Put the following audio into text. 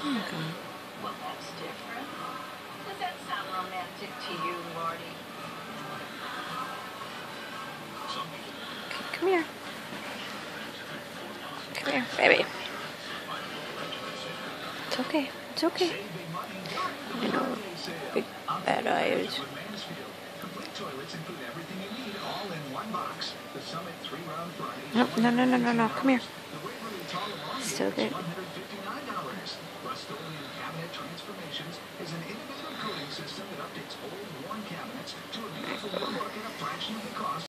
Okay. Well, that's different. Does that sound romantic to you, Marty? Come here. Come here, baby. It's okay. It's okay. You know, big bad eyes. Nope, no, no, no, no, no. Come here. Still good. That updates old, worn cabinets to a beautiful new look at a fraction of the cost.